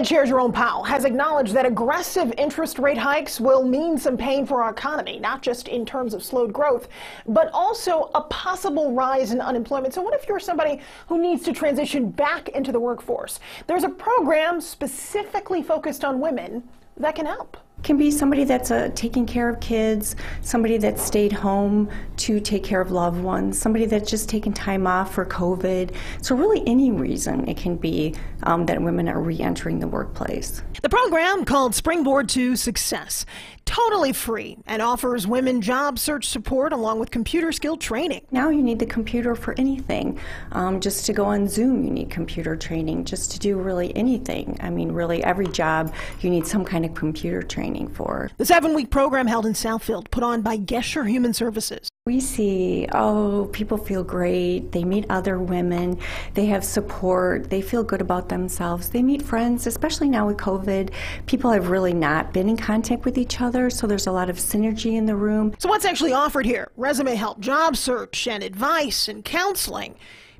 Fed Chair Jerome Powell has acknowledged that aggressive interest rate hikes will mean some pain for our economy, not just in terms of slowed growth, but also a possible rise in unemployment. So, what if you're somebody who needs to transition back into the workforce? There's a program specifically focused on women that can help can be somebody that's uh, taking care of kids, somebody that stayed home to take care of loved ones, somebody that's just taken time off for COVID. So, really, any reason it can be um, that women are re entering the workplace. The program called Springboard to Success totally free and offers women job search support along with computer skill training. Now you need the computer for anything. Um, just to go on Zoom, you need computer training. Just to do really anything. I mean, really, every job you need some kind of computer training for. The seven week program held in Southfield, put on by Gesher Human Services. We see, oh, people feel great. They meet other women. They have support. They feel good about themselves. They meet friends, especially now with COVID. People have really not been in contact with each other, so there's a lot of synergy in the room. So, what's actually offered here? Resume help, job search, and advice and counseling.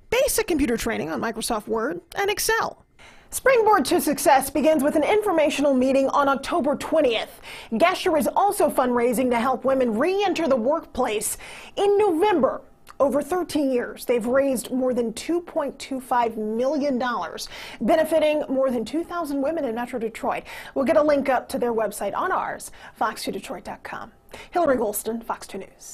Basic computer training on Microsoft Word and Excel. Springboard to Success begins with an informational meeting on October 20th. Gesher is also fundraising to help women re-enter the workplace. In November, over 13 years, they've raised more than $2.25 million, benefiting more than 2,000 women in Metro Detroit. We'll get a link up to their website on ours, fox2detroit.com. Hillary Golston, Fox 2 News.